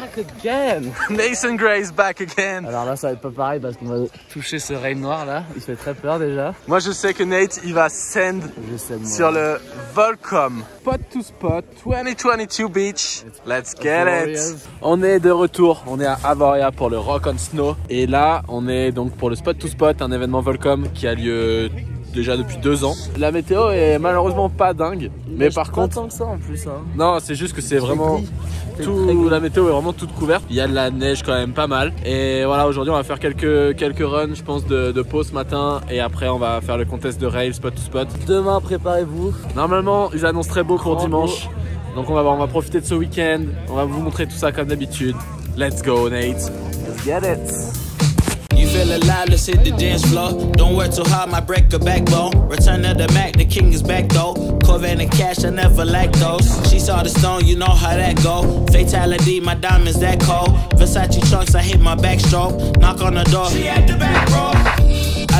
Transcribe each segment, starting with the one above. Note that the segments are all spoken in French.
back again Nathan Gray is back again. Alors là, ça va être pas pareil parce qu'on va toucher ce rail noir là. Il fait très peur déjà. Moi, je sais que Nate, il va send Je sais, moi. sur le Volcom. Spot to spot 2022 Beach. Let's get it. On est de retour. On est à Avoria pour le Rock on Snow. Et là, on est donc pour le Spot to Spot, un événement Volcom qui a lieu déjà depuis deux ans. La météo est malheureusement pas dingue. Mais par Pas contre, tant que ça en plus. Hein. non, c'est juste que c'est vraiment tout, la météo est vraiment toute couverte. Il y a de la neige quand même pas mal. Et voilà, aujourd'hui on va faire quelques, quelques runs, je pense, de, de pause ce matin. Et après on va faire le contest de rail spot to spot. Demain, préparez-vous. Normalement, ils annoncent très beau pour Grand dimanche. Donc on va, voir, on va profiter de ce week-end. On va vous montrer tout ça comme d'habitude. Let's go Nate. Let's get it. Feel alive, let's hit the dance floor. Don't work too hard, my break a backbone. Return of the Mac, the king is back though. Corvette and cash, I never lack those. She saw the stone, you know how that go. Fatality, my diamonds that cold. Versace trunks, I hit my backstroke. Knock on the door, she at the back row.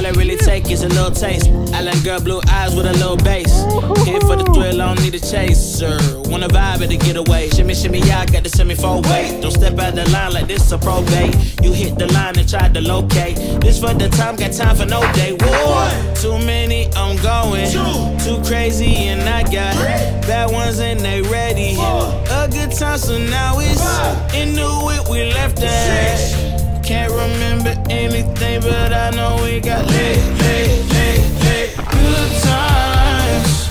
All I really take is a little taste. I like girl blue eyes with a little bass. Here for the thrill, I don't need a chaser. Wanna vibe it to get away. Shimmy, shimmy, yeah, I got the semi four way. Don't step out the line like this a probate. You hit the line and try to locate. This for the time, got time for no day. One, too many, I'm going. Too crazy, and I got bad ones and they ready. A good time, so now it's into it. We left that. Can't remember anything, but I know we got lit, lit, lit, lit. Good times.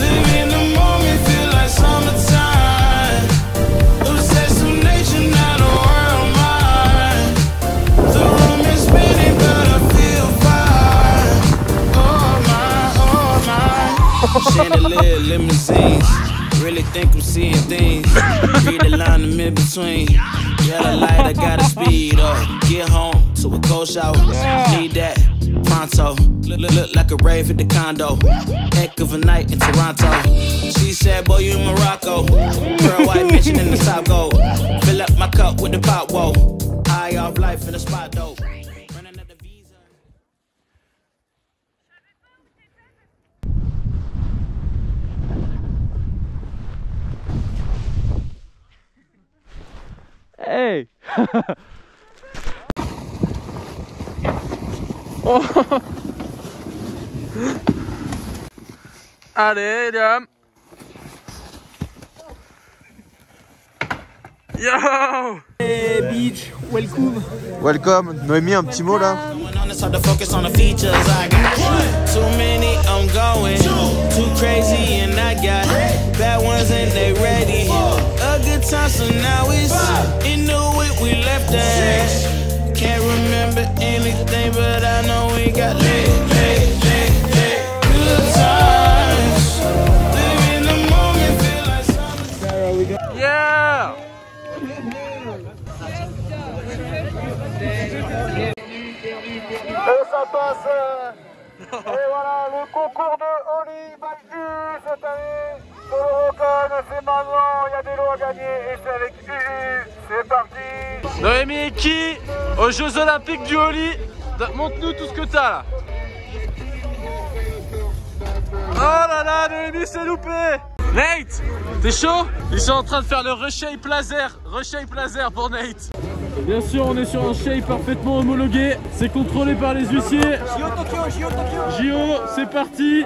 Live in the moment, feel like summertime. Obsessive nature, not a world mine. The room is spinning, but I feel fine. Oh my, oh my. Chandelier limousines. Really think I'm seeing things. Read the line in between. Yellow light, I gotta speed up. Get home to a cold shower. Need that pronto. Look, look, look like a rave at the condo. Heck of a night in Toronto. She said, Boy, you in Morocco. Pearl white bitchin' in the top gold. Fill up my cup with the pot, whoa. Eye off life in the spot, though. Oh. Allez, Liam Yo Hey beach, welcome. Welcome, Noémie, un petit mot là the too many, I'm going too crazy, and I got bad ones and they ready. A good time, so now it's into it. We left that. Can't remember anything, but I know we got lit. Live in the moment, feel like summer. Yeah Et ça passe. Et voilà, le concours de Oli by U cette année. Sur le Rocon, c'est maintenant, il y a des lots à gagner et c'est avec UU. C'est parti. Noémie et qui aux Jeux Olympiques du Holi Montre-nous tout ce que t'as là Oh là là, Noémie s'est loupé Nate, t'es chaud? Ils sont en train de faire le reshape laser, reshape laser pour Nate. Bien sûr, on est sur un shape parfaitement homologué. C'est contrôlé par les huissiers. JO Tokyo, JO Tokyo. JO, c'est parti.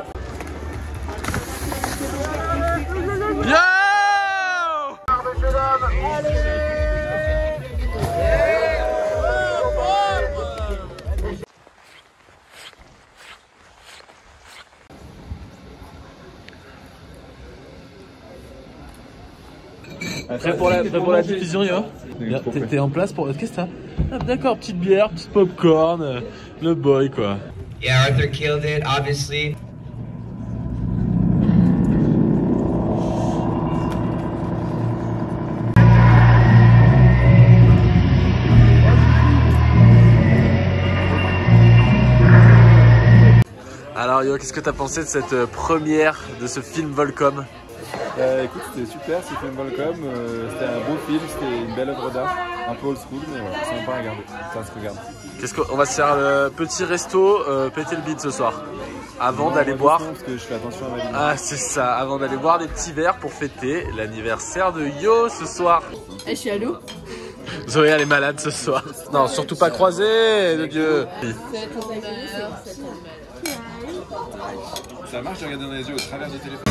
Prêt pour la, prêt pour la diffusion, Yo T'es en place pour. Qu'est-ce que t'as Ah, D'accord, petite bière, petit popcorn, euh, le boy quoi. Yeah, Arthur killed it, obviously. Alors Yo, qu'est-ce que t'as pensé de cette euh, première de ce film Volcom? Euh, écoute, c'était super ce film Volcom. euh, c'était un beau film, c'était une belle œuvre d'art. Un peu old school, mais voilà, c'est sympa à regarder. Ça se regarde. Qu'est-ce qu'on va se faire le petit resto, euh, péter le bide ce soir Avant d'aller boire. Parce que je fais attention à ma vie. Ah c'est ça, avant d'aller boire des petits verres pour fêter l'anniversaire de Yo ce soir. Eh, je suis à l'eau. Zoé, elle est malade ce soir. Non, surtout pas croiser, de Dieu. Ça marche de regarder dans les yeux au travers du téléphone.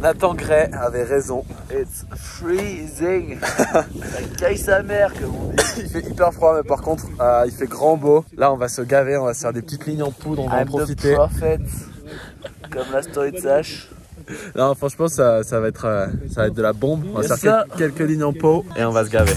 Nathan Gray avait raison. It's freezing. Ça caille sa mère, comme on dit. Il fait hyper froid, mais par contre, euh, il fait grand beau. Là, on va se gaver, on va se faire des petites lignes en poudre, on va en I'm the profiter. prophet. Comme la story de Sash. Non, franchement, ça, ça, va être, euh, ça va être de la bombe. On va Yes, se faire quelques, quelques lignes en pot et on va se gaver.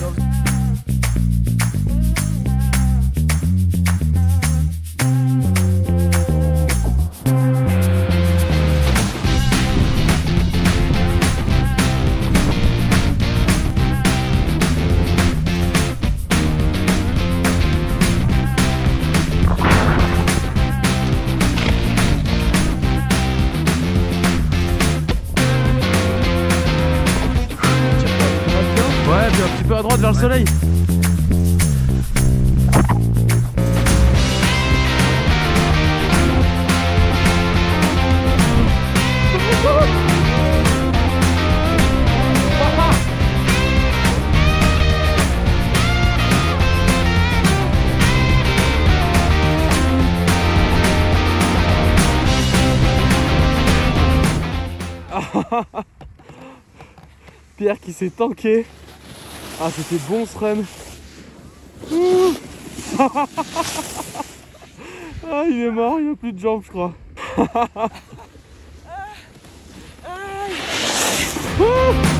À droite vers le soleil. Pierre qui s'est tanké. Ah, c'était bon ce run. Ah, il est mort, il a plus de jambes, je crois.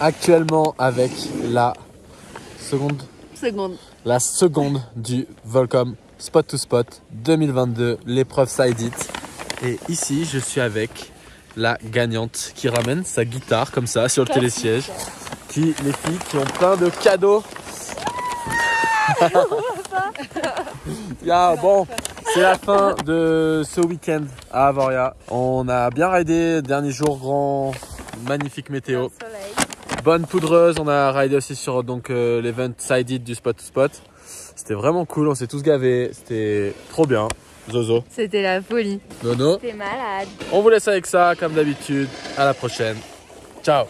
Actuellement avec la seconde Seconde. la seconde du Volcom Spot to Spot 2022, l'épreuve Side It. Et ici, je suis avec la gagnante qui ramène sa guitare comme ça sur le télésiège. Qui, les filles qui ont plein de cadeaux. Ya, bon, c'est la fin de ce week-end à Avoria. On a bien raidé, dernier jour grand, magnifique météo. Bonne poudreuse, on a raidé aussi sur donc euh, l'event Side It du Spot to Spot. C'était vraiment cool, on s'est tous gavés, c'était trop bien. Zozo, C'était la folie. Nono. T'es malade. On vous laisse avec ça, comme d'habitude. À la prochaine. Ciao